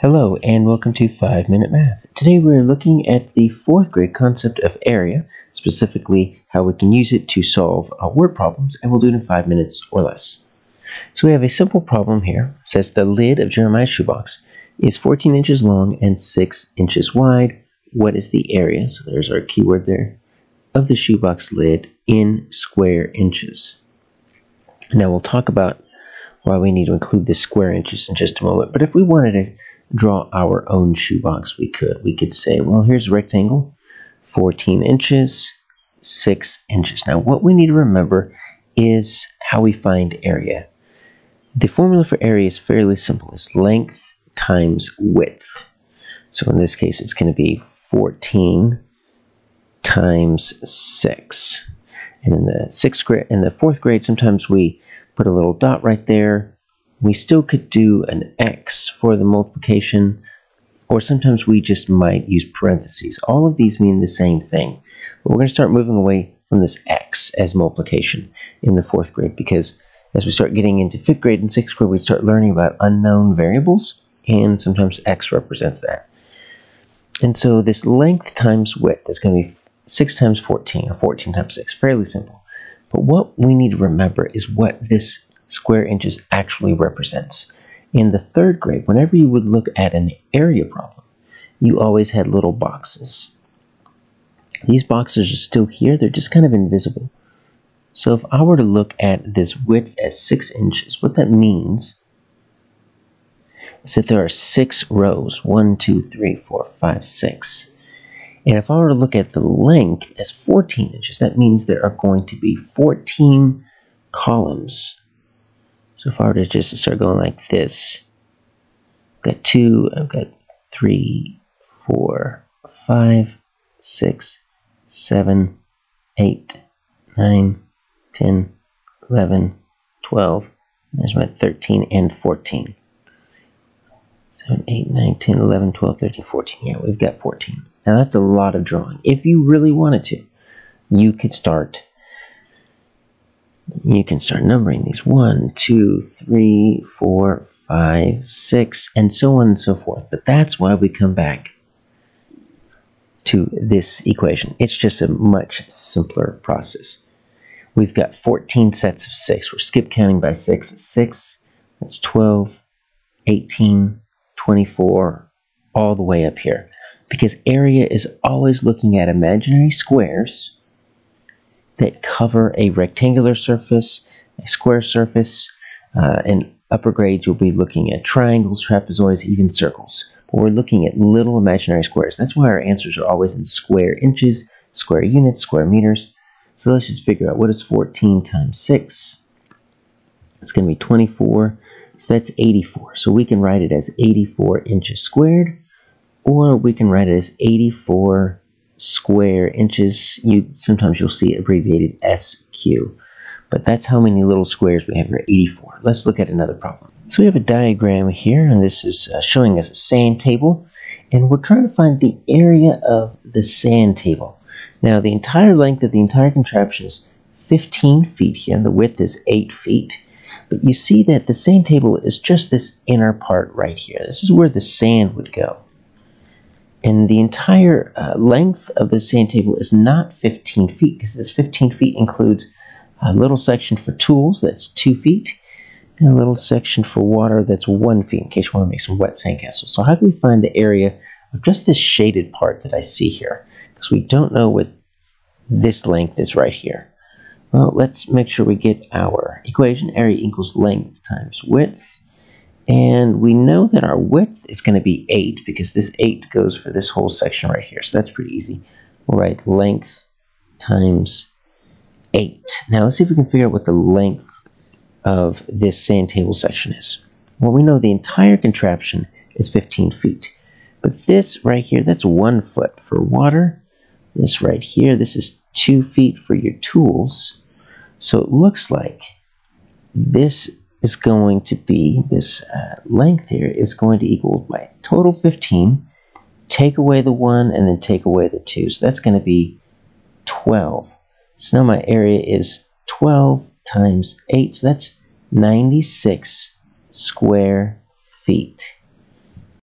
Hello and welcome to 5 Minute Math. Today we're looking at the fourth grade concept of area, specifically how we can use it to solve word problems, and we'll do it in 5 minutes or less. So we have a simple problem here. It says the lid of Jeremiah's shoebox is 14 inches long and 6 inches wide. What is the area? So there's our keyword there of the shoebox lid in square inches. Now we'll talk about why we need to include the square inches in just a moment. But if we wanted to draw our own shoebox, we could. We could say, well, here's a rectangle, 14 inches, 6 inches. Now, what we need to remember is how we find area. The formula for area is fairly simple. It's length times width. So in this case, it's going to be 14 times 6. And in the sixth grade, in the fourth grade, sometimes we put a little dot right there we still could do an x for the multiplication, or sometimes we just might use parentheses. All of these mean the same thing. But we're going to start moving away from this x as multiplication in the fourth grade because as we start getting into fifth grade and sixth grade, we start learning about unknown variables, and sometimes x represents that. And so this length times width is going to be 6 times 14, or 14 times 6, fairly simple. But what we need to remember is what this square inches actually represents. In the third grade, whenever you would look at an area problem, you always had little boxes. These boxes are still here, they're just kind of invisible. So if I were to look at this width as 6 inches, what that means is that there are 6 rows, one, two, three, four, five, six. And if I were to look at the length as 14 inches, that means there are going to be 14 columns so if I were to just start going like this, I've got two, I've got three, four, five, six, seven, eight, nine, ten, eleven, twelve. There's my 13 and 14. 7, 8, 9, 10, 11, 12, 13, 14. Yeah, we've got 14. Now that's a lot of drawing. If you really wanted to, you could start you can start numbering these one, two, three, four, five, six, and so on and so forth. But that's why we come back to this equation. It's just a much simpler process. We've got 14 sets of 6. We're skip counting by 6. 6, that's 12, 18, 24, all the way up here. Because area is always looking at imaginary squares that cover a rectangular surface, a square surface. Uh, in upper grades, you'll be looking at triangles, trapezoids, even circles. But we're looking at little imaginary squares. That's why our answers are always in square inches, square units, square meters. So let's just figure out what is 14 times 6. It's going to be 24. So that's 84. So we can write it as 84 inches squared, or we can write it as 84 square inches. You Sometimes you'll see it abbreviated SQ. But that's how many little squares we have here, 84. Let's look at another problem. So we have a diagram here, and this is uh, showing us a sand table. And we're trying to find the area of the sand table. Now, the entire length of the entire contraption is 15 feet here, and the width is 8 feet. But you see that the sand table is just this inner part right here. This is where the sand would go. And the entire uh, length of the sand table is not 15 feet because this 15 feet includes a little section for tools that's 2 feet and a little section for water that's 1 feet in case you want to make some wet sandcastles. So how do we find the area of just this shaded part that I see here? Because we don't know what this length is right here. Well, let's make sure we get our equation. Area equals length times width. And we know that our width is going to be 8 because this 8 goes for this whole section right here. So that's pretty easy. We'll write length times 8. Now let's see if we can figure out what the length of this sand table section is. Well, we know the entire contraption is 15 feet. But this right here, that's 1 foot for water. This right here, this is 2 feet for your tools. So it looks like this is going to be, this uh, length here is going to equal my total 15, take away the 1, and then take away the 2. So that's going to be 12. So now my area is 12 times 8, so that's 96 square feet.